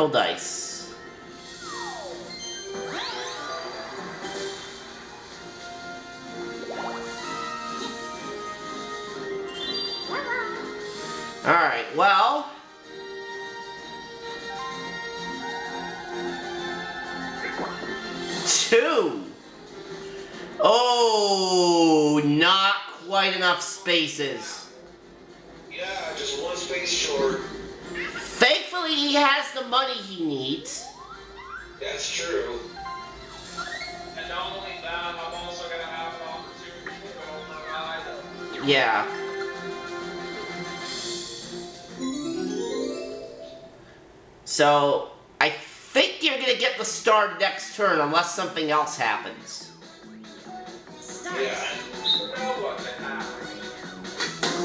triple dice. Alright, well... Two! Oh, not quite enough spaces. Has the money he needs. That's true. And not only that, I'm also gonna have an opportunity to go over an item. Yeah. So, I think you're gonna get the star next turn unless something else happens. Yeah. Know what can happen.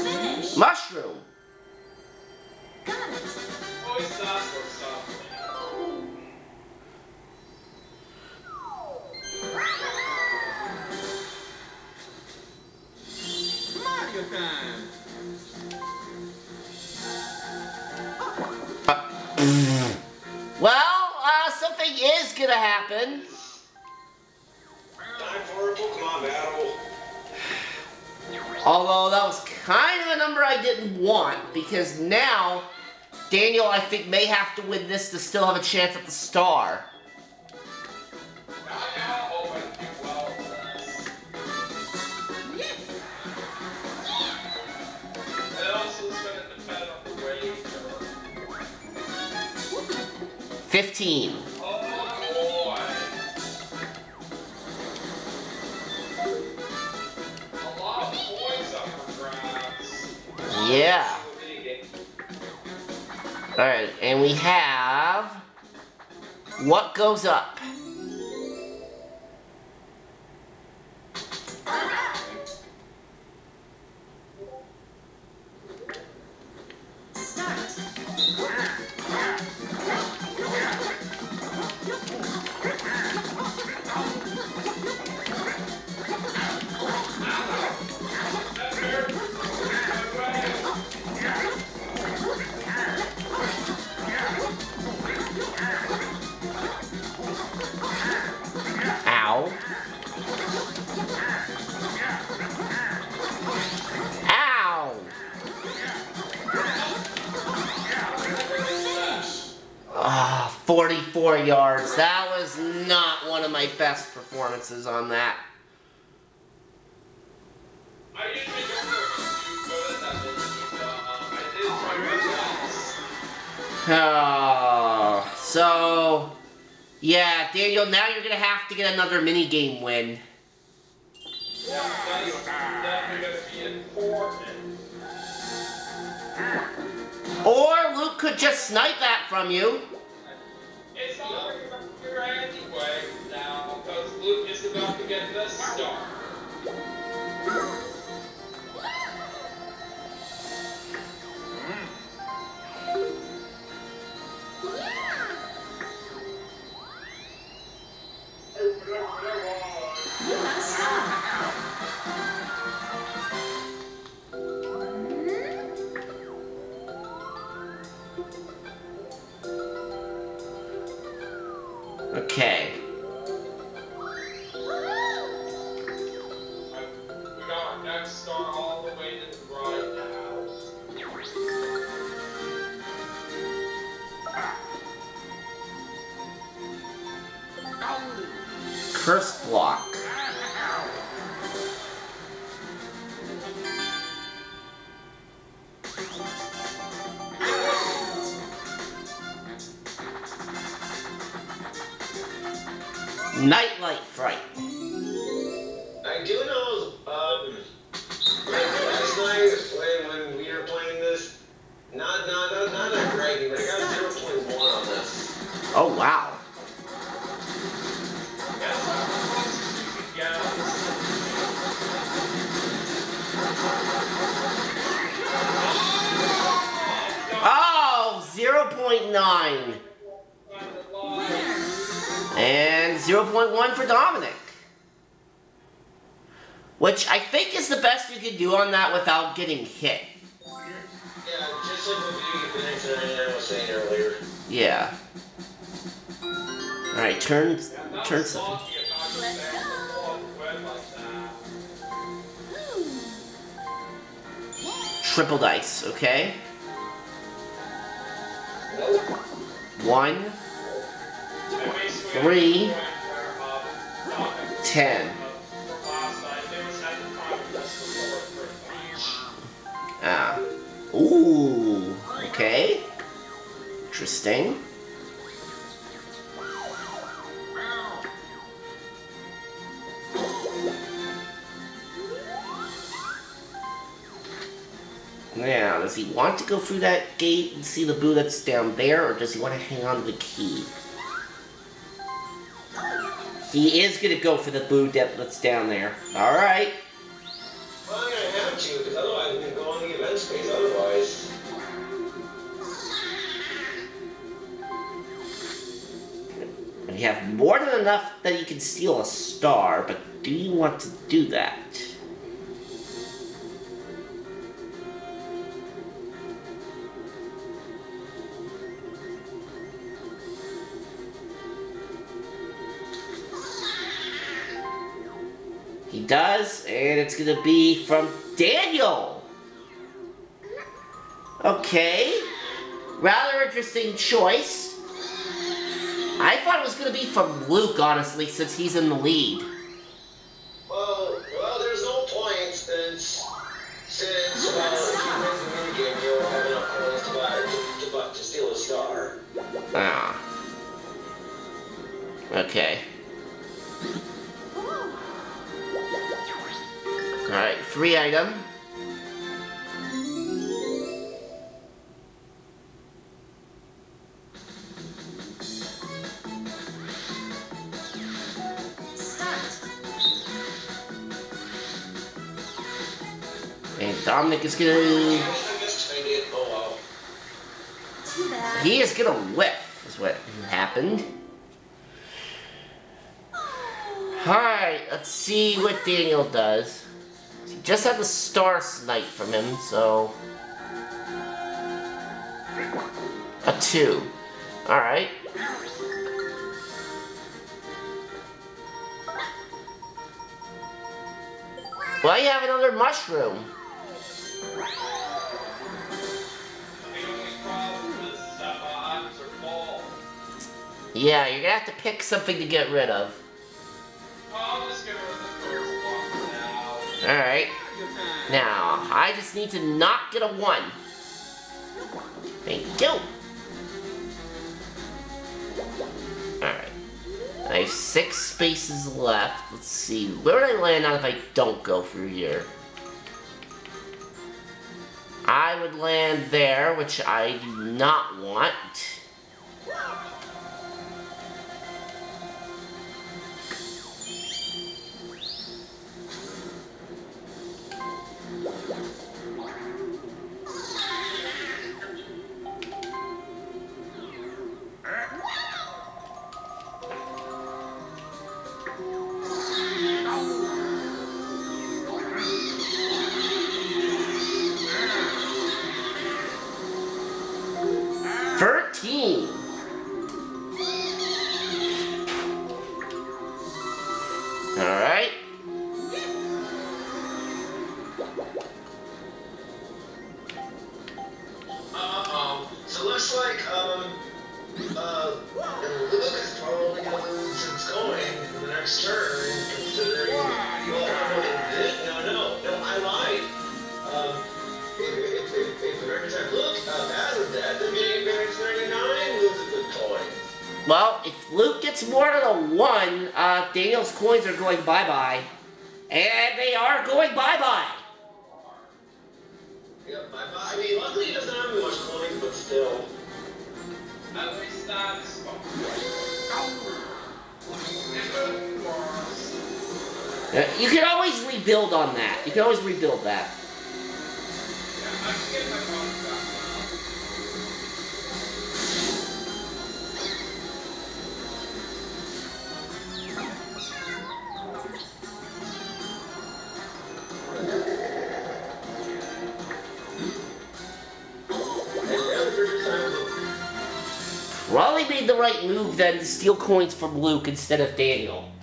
Finish. Mushroom. Well, uh, something is gonna happen. Although that was kind of a number I didn't want because now Daniel, I think, may have to win this to still have a chance at the star. Now, now, open do well with this. And also, it's gonna depend on the way you go. 15. Boy. A lot of points up for grabs. Yeah. Alright, and we have... What goes up? 44 yards. That was not one of my best performances on that. Oh, so... Yeah, Daniel, now you're gonna have to get another mini game win. Or Luke could just snipe that from you. It's not here anyway now, because Luke is about to get the star. Mm. Oh, you do on that without getting hit. Yeah, just like with Video Game I was saying earlier. Yeah. Alright, turn, Yeah, turn something. salty if I was Let's go. before it went like that. Triple dice, okay? One, Three. at the point where, Dominic ten. Ah. Ooh, okay. Interesting. Now, does he want to go through that gate and see the boo that's down there, or does he want to hang on to the key? He is gonna go for the boo that's down there. Alright. You have more than enough that you can steal a star, but do you want to do that? He does, and it's gonna be from Daniel. Okay, rather interesting choice. I thought it was gonna be from Luke, honestly, since he's in the lead. Well, well, there's no point since, since, well, if you win the minigame, you'll have enough coins to buy, to, to, to steal a star. Ah. Okay. Alright, free item. Dominic is gonna. He is gonna whiff, is what happened. Alright, let's see what Daniel does. He just had the Star Snipe from him, so. A two. Alright. Well, you have another mushroom. Yeah, you're gonna have to pick something to get rid of. Alright. Now, I just need to not get a one. Thank you. Alright. I have six spaces left. Let's see. Where would I land on if I don't go through here? I would land there, which I do not want. In the considering, well, no, no, no, no, I lied. Um, if, Luke, uh, as of that, the beginning of 99 loses a good coin. Well, if Luke gets more than a one, uh, Daniel's coins are going bye-bye. And they are going bye-bye. Yep, I, I mean, luckily he doesn't have much coins, but still. At least that is fun. Even worse. You can always rebuild on that. You can always rebuild that. Raleigh made the right move then to steal coins from Luke instead of Daniel.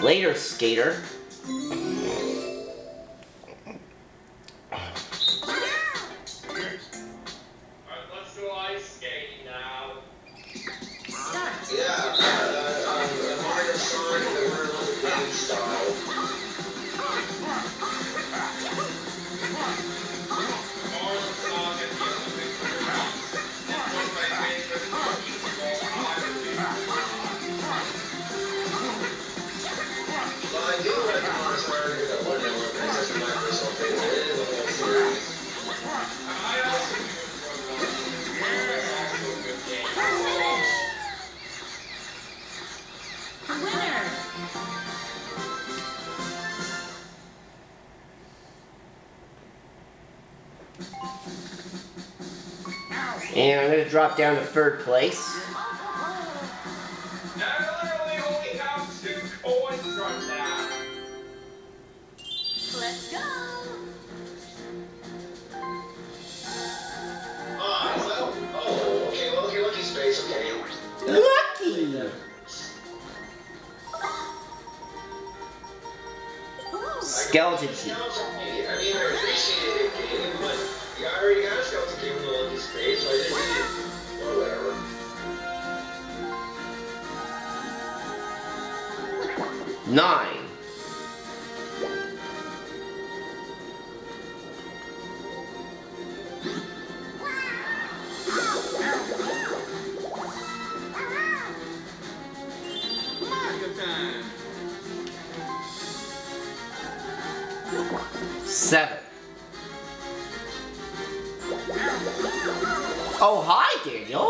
Later, skater. And I'm going to drop down to third place. Oh, hi, Daniel.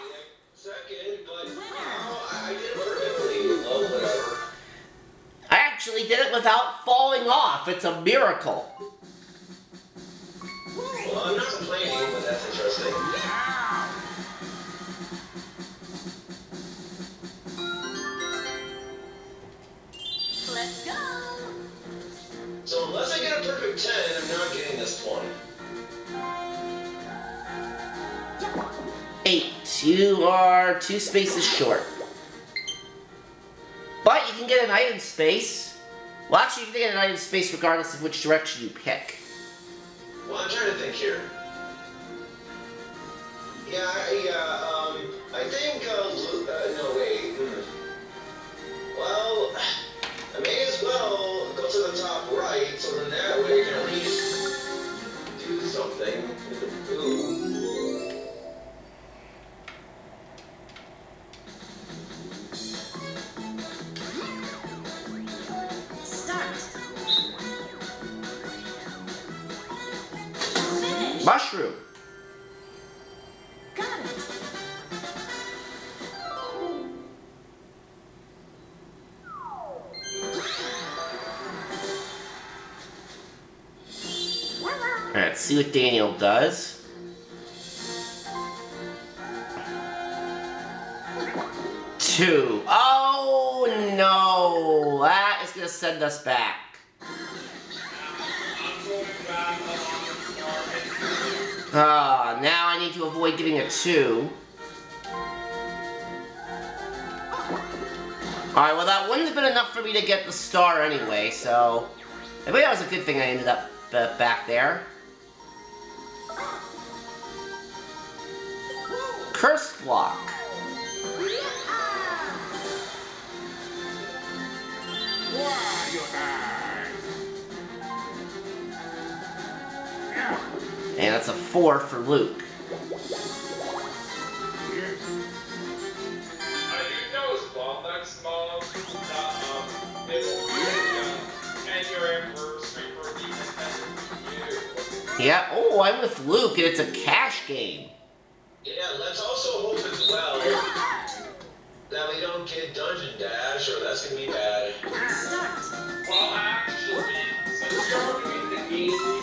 did it without falling off. It's a miracle. Well, I'm not complaining, but that's interesting. Let's go. So unless I get a perfect 10, I'm not getting this point. Eight. You are two spaces short. But you can get an item space. Well, actually, you can get an item space regardless of which direction you pick. Well, I'm trying to think here. Yeah, I, yeah, um, I think, uh, Mushroom. Got it. Alright, see what Daniel does. Two. Oh no! That is gonna send us back. Ah, now I need to avoid getting a two. Alright, well that wouldn't have been enough for me to get the star anyway, so... Maybe that was a good thing I ended up uh, back there. Cursed block. Anniversary for the Nintendo Wii U. Yeah, oh, I'm with Luke, and it's a cash game. Yeah, let's also hope as well that we don't get Dungeon Dash, or that's gonna be bad. Well, actually, since you're doing the game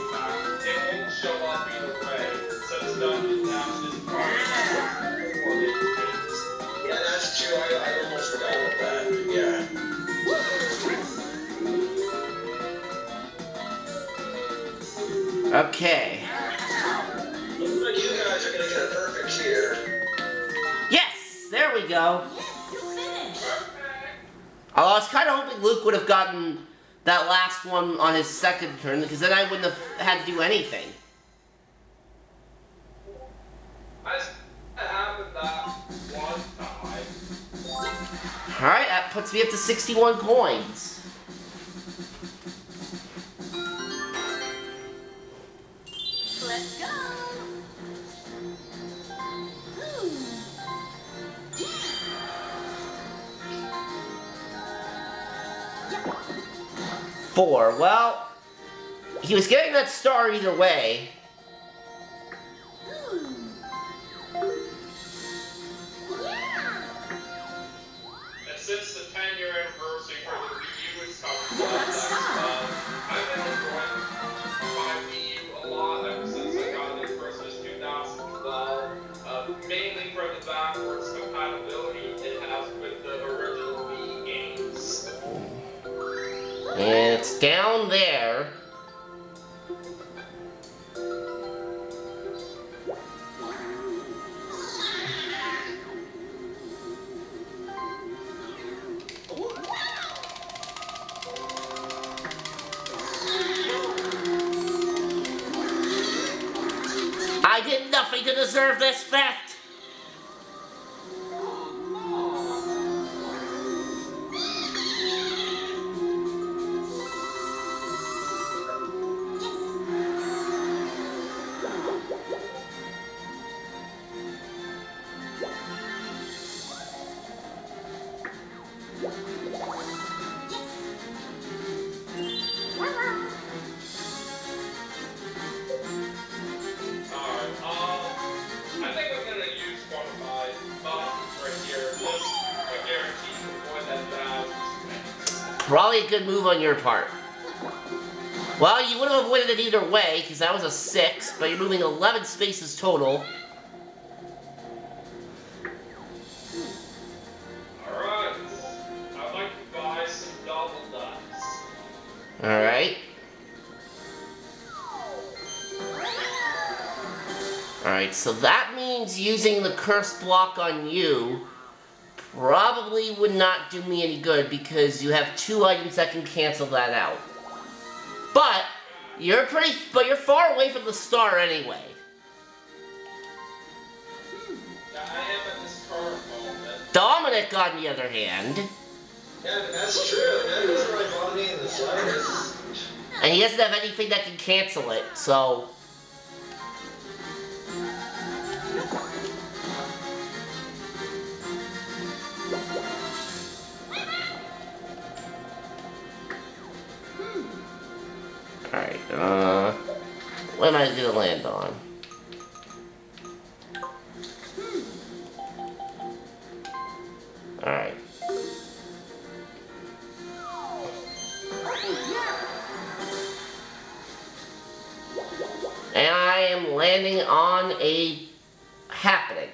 since is part of. Yeah, that's true. I, I almost forgot about that. Yeah. Okay. Looks like you guys are gonna get a perfect here. Yes, there we go. Yes. Although oh, I was kind of hoping Luke would have gotten that last one on his second turn, because then I wouldn't have had to do anything. I s- it happened that one time. Alright, that puts me up to 61 coins. Let's go. Ooh. Yeah. Four. Well, he was getting that star either way. It's down there. I did nothing to deserve this theft. Probably a good move on your part. Well, you would have avoided it either way, because that was a 6, but you're moving 11 spaces total. Alright, I'd like to buy some double nuts. Alright. Alright, so that means using the curse block on you probably would not do me any good because you have two items that can cancel that out. But you're pretty but you're far away from the star anyway. Now, I am at this current moment. Dominic on the other hand, Yeah, that's true. That me in the slightest. and he doesn't have anything that can cancel it, so Alright, uh what am I gonna land on? Alright. And I am landing on a happening.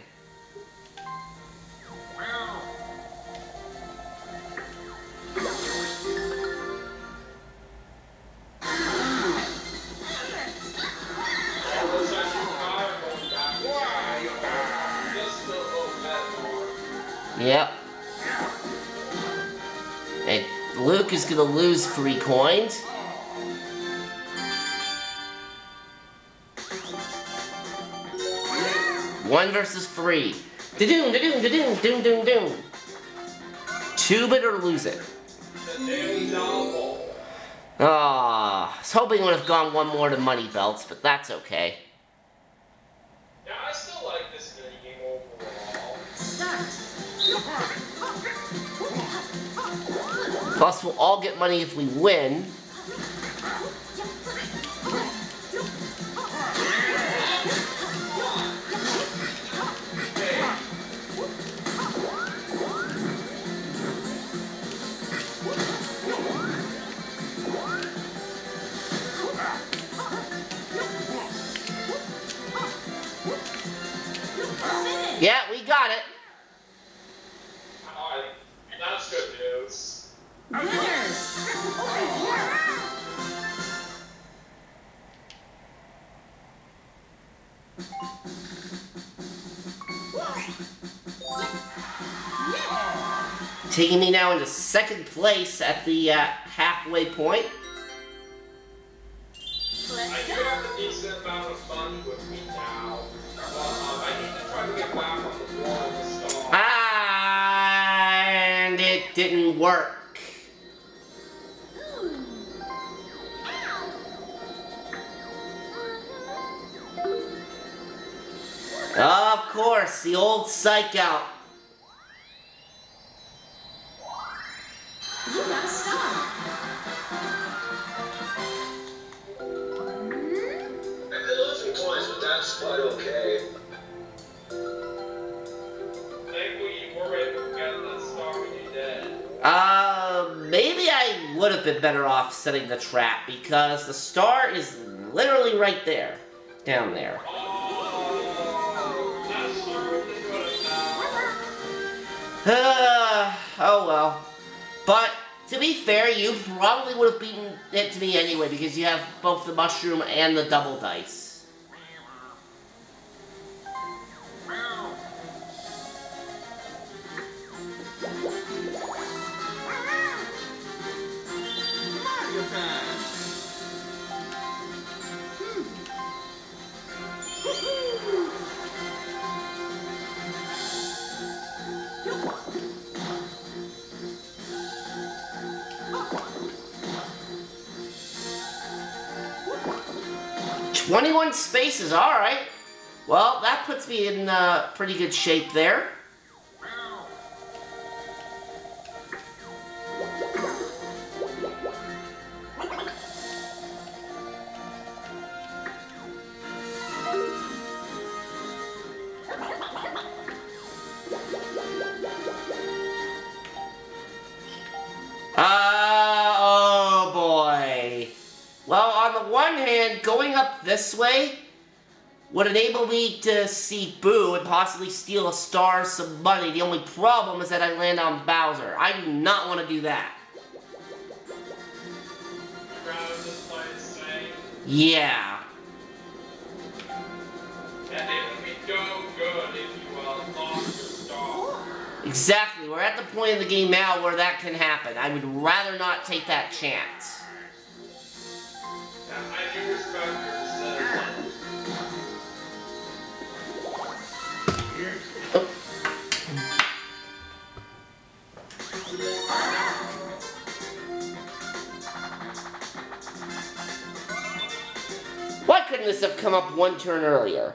Yep. And Luke is gonna lose three coins. One versus three. Da-doom, da-doom, da-doom, doom, doom, doom. Tube it or lose it. Ah, I was hoping it would have gone one more to Money Belts, but that's okay. Plus, we'll all get money if we win. Taking me now into second place at the uh, halfway point. I do have a decent amount of money with me now. But I need to try to get back on the wall of the star. And it didn't work. Of course, the old psych out. You got a star. I've been losing coins, but that's quite okay. Thankfully, you were able to get that star when you did. Uh, maybe I would have been better off setting the trap because the star is literally right there. Down there. Uh, oh well. But to be fair, you probably would have beaten it to me anyway because you have both the mushroom and the double dice. 21 spaces, alright. Well, that puts me in uh, pretty good shape there. This way would enable me to see Boo and possibly steal a star some money. The only problem is that I land on Bowser. I do not want to do that. Yeah. Exactly. We're at the point in the game now where that can happen. I would rather not take that chance. Couldn't this have come up one turn earlier?